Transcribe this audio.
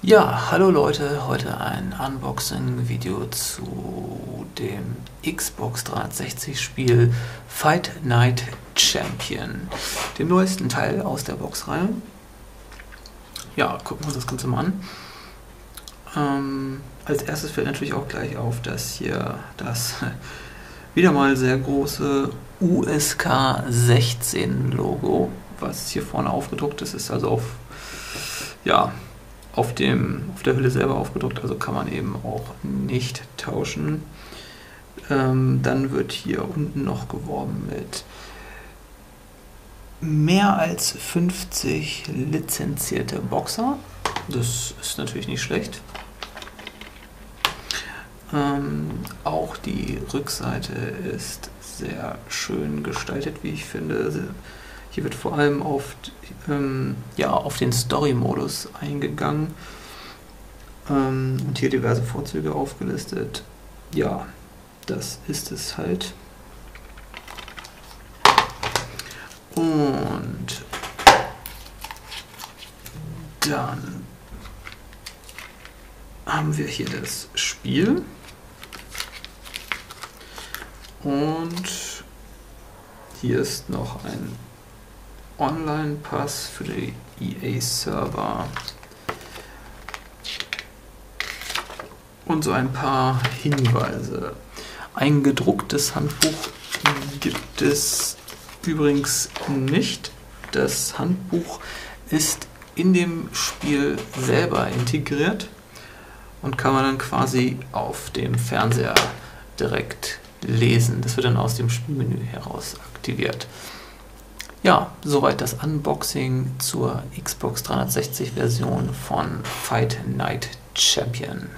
Ja, hallo Leute, heute ein Unboxing-Video zu dem Xbox 360 Spiel Fight Night Champion, dem neuesten Teil aus der Boxreihe. Ja, gucken wir uns das Ganze mal an. Ähm, als erstes fällt natürlich auch gleich auf, dass hier das wieder mal sehr große USK 16 Logo, was hier vorne aufgedruckt ist, ist also auf ja, auf, dem, auf der Hülle selber aufgedruckt, also kann man eben auch nicht tauschen. Ähm, dann wird hier unten noch geworben mit mehr als 50 lizenzierte Boxer. Das ist natürlich nicht schlecht. Ähm, auch die Rückseite ist sehr schön gestaltet, wie ich finde. Hier wird vor allem auf, ähm, ja, auf den Story-Modus eingegangen ähm, und hier diverse Vorzüge aufgelistet. Ja, das ist es halt. Und dann haben wir hier das Spiel. Und hier ist noch ein Online-Pass für die EA-Server. Und so ein paar Hinweise. Ein gedrucktes Handbuch gibt es übrigens nicht. Das Handbuch ist in dem Spiel selber integriert und kann man dann quasi auf dem Fernseher direkt lesen. Das wird dann aus dem Spielmenü heraus aktiviert. Ja, soweit das Unboxing zur Xbox 360 Version von Fight Night Champion.